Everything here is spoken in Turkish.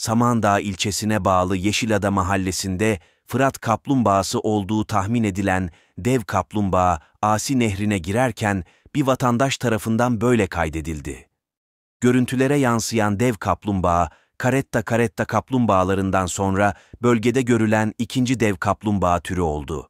Samandağ ilçesine bağlı Yeşilada mahallesinde Fırat kaplumbağası olduğu tahmin edilen dev kaplumbağa Asi Nehri'ne girerken bir vatandaş tarafından böyle kaydedildi. Görüntülere yansıyan dev kaplumbağa, karetta karetta kaplumbağalarından sonra bölgede görülen ikinci dev kaplumbağa türü oldu.